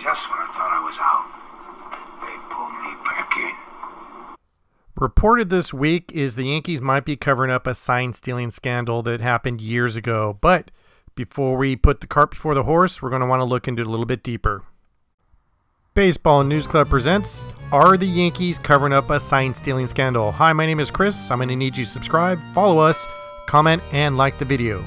Just when I thought I was out, they pulled me back in. Reported this week is the Yankees might be covering up a sign stealing scandal that happened years ago. But before we put the cart before the horse, we're going to want to look into it a little bit deeper. Baseball News Club presents Are the Yankees covering up a sign stealing scandal? Hi, my name is Chris. I'm going to need you to subscribe, follow us, comment, and like the video.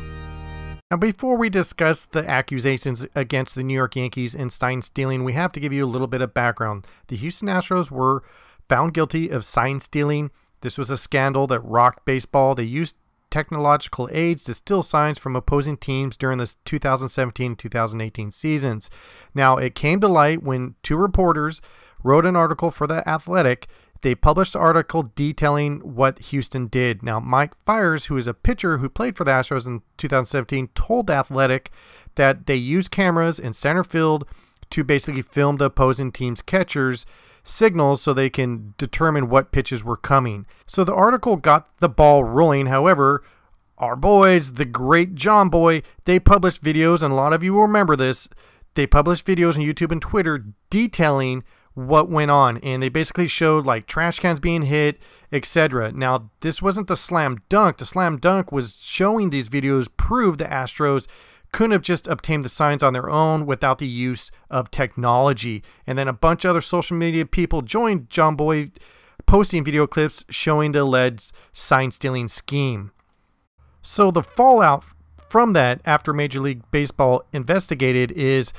Now, before we discuss the accusations against the New York Yankees and sign stealing, we have to give you a little bit of background. The Houston Astros were found guilty of sign stealing. This was a scandal that rocked baseball. They used technological aids to steal signs from opposing teams during the 2017 2018 seasons. Now, it came to light when two reporters wrote an article for The Athletic. They published an article detailing what Houston did. Now, Mike Fiers, who is a pitcher who played for the Astros in 2017, told The Athletic that they used cameras in center field to basically film the opposing team's catchers signals so they can determine what pitches were coming. So the article got the ball rolling. However, our boys, the great Jomboy, they published videos, and a lot of you will remember this. They published videos on YouTube and Twitter detailing what went on, and they basically showed like trash cans being hit, etc. Now, this wasn't the slam dunk. The slam dunk was showing these videos prove the Astros couldn't have just obtained the signs on their own without the use of technology. And then a bunch of other social media people joined Jomboy posting video clips showing the alleged sign stealing scheme. So the fallout from that after Major League Baseball investigated is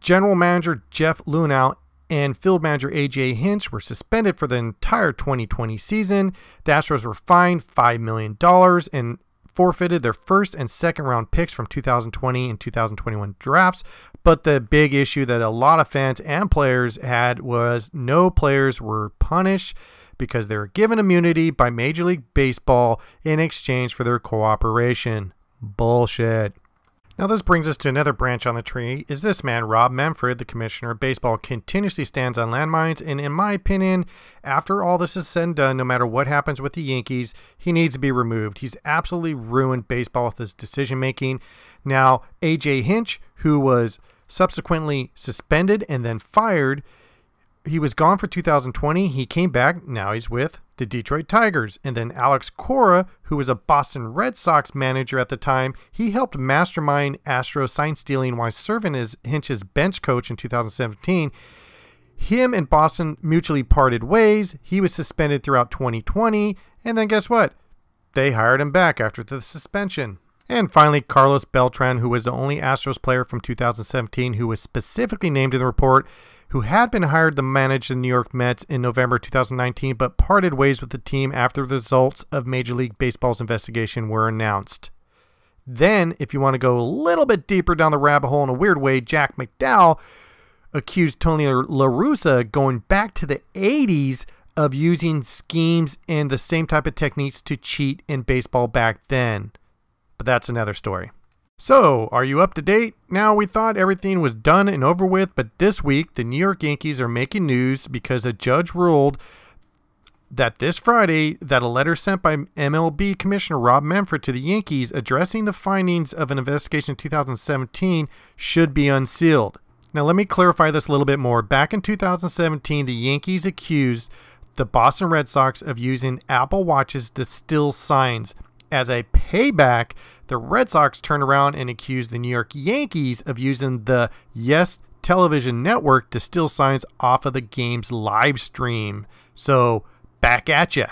general manager Jeff Luhnow and field manager AJ Hinch were suspended for the entire 2020 season. The Astros were fined $5 million and forfeited their first and second round picks from 2020 and 2021 drafts. But the big issue that a lot of fans and players had was no players were punished because they were given immunity by Major League Baseball in exchange for their cooperation. Bullshit. Now, this brings us to another branch on the tree. Is this man, Rob Manfred, the commissioner of baseball, continuously stands on landmines? And in my opinion, after all this is said and done, no matter what happens with the Yankees, he needs to be removed. He's absolutely ruined baseball with his decision making. Now, AJ Hinch, who was subsequently suspended and then fired, he was gone for 2020. He came back. Now he's with the Detroit Tigers. And then Alex Cora, who was a Boston Red Sox manager at the time, he helped mastermind Astro sign stealing while serving as Hinch's bench coach in 2017. Him and Boston mutually parted ways. He was suspended throughout 2020. And then guess what? They hired him back after the suspension. And finally, Carlos Beltran, who was the only Astros player from 2017 who was specifically named in the report who had been hired to manage the New York Mets in November 2019 but parted ways with the team after the results of Major League Baseball's investigation were announced. Then, if you want to go a little bit deeper down the rabbit hole in a weird way, Jack McDowell accused Tony La Russa going back to the 80s of using schemes and the same type of techniques to cheat in baseball back then. But that's another story. So, are you up to date? Now, we thought everything was done and over with, but this week the New York Yankees are making news because a judge ruled that this Friday that a letter sent by MLB Commissioner Rob Manfred to the Yankees addressing the findings of an investigation in 2017 should be unsealed. Now, let me clarify this a little bit more. Back in 2017, the Yankees accused the Boston Red Sox of using Apple Watches to steal signs as a payback the Red Sox turned around and accused the New York Yankees of using the Yes television network to steal signs off of the game's live stream. So, back at ya.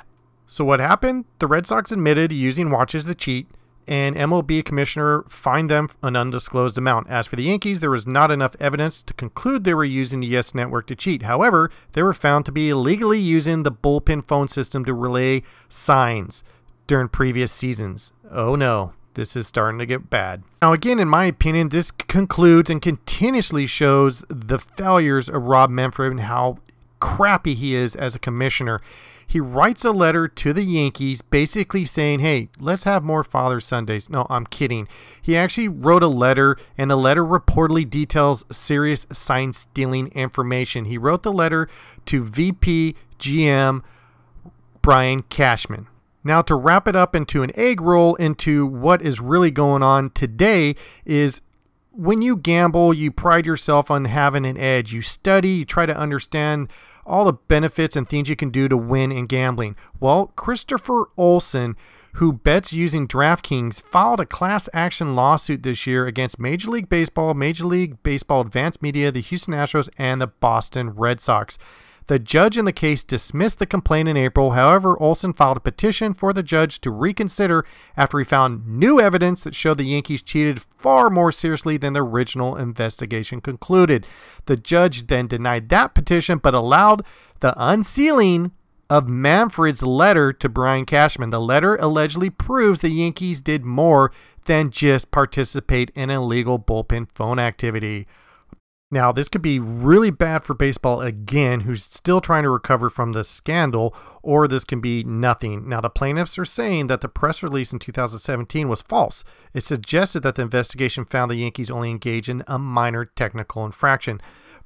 So, what happened? The Red Sox admitted using watches to cheat, and MLB commissioner fined them an undisclosed amount. As for the Yankees, there was not enough evidence to conclude they were using the Yes network to cheat. However, they were found to be illegally using the bullpen phone system to relay signs during previous seasons. Oh no, this is starting to get bad. Now, again, in my opinion, this concludes and continuously shows the failures of Rob Manfred and how crappy he is as a commissioner. He writes a letter to the Yankees basically saying, hey, let's have more Father Sundays. No, I'm kidding. He actually wrote a letter, and the letter reportedly details serious sign stealing information. He wrote the letter to VP GM Brian Cashman. Now, to wrap it up into an egg roll into what is really going on today, is when you gamble, you pride yourself on having an edge. You study, you try to understand all the benefits and things you can do to win in gambling. Well, Christopher Olson, who bets using DraftKings, filed a class action lawsuit this year against Major League Baseball, Major League Baseball Advanced Media, the Houston Astros, and the Boston Red Sox. The judge in the case dismissed the complaint in April. However, Olson filed a petition for the judge to reconsider after he found new evidence that showed the Yankees cheated far more seriously than the original investigation concluded. The judge then denied that petition but allowed the unsealing of Manfred's letter to Brian Cashman. The letter allegedly proves the Yankees did more than just participate in illegal bullpen phone activity. Now, this could be really bad for baseball again, who's still trying to recover from the scandal, or this can be nothing. Now, the plaintiffs are saying that the press release in 2017 was false. It suggested that the investigation found the Yankees only engaged in a minor technical infraction.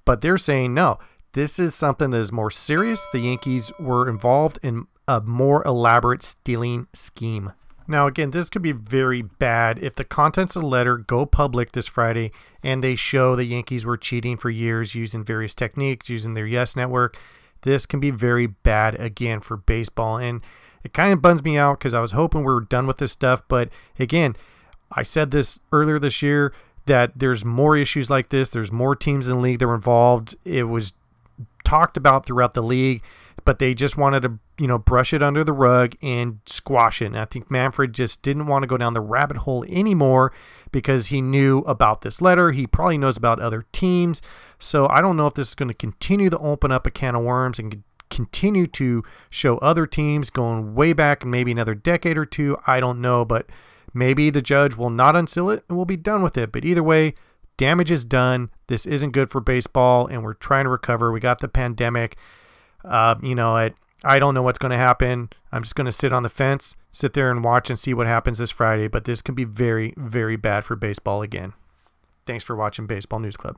But they're saying no, this is something that is more serious. The Yankees were involved in a more elaborate stealing scheme. Now, again, this could be very bad if the contents of the letter go public this Friday and they show the Yankees were cheating for years using various techniques, using their Yes Network. This can be very bad again for baseball. And it kind of buns me out because I was hoping we were done with this stuff. But again, I said this earlier this year that there's more issues like this. There's more teams in the league that were involved. It was talked about throughout the league but they just wanted to, you know, brush it under the rug and squash it. And I think Manfred just didn't want to go down the rabbit hole anymore because he knew about this letter. He probably knows about other teams. So I don't know if this is going to continue to open up a can of worms and continue to show other teams going way back maybe another decade or two. I don't know, but maybe the judge will not unseal it and we'll be done with it. But either way, damage is done. This isn't good for baseball and we're trying to recover. We got the pandemic uh, you know, I, I don't know what's going to happen. I'm just going to sit on the fence, sit there and watch and see what happens this Friday. But this can be very, very bad for baseball again. Thanks for watching Baseball News Club.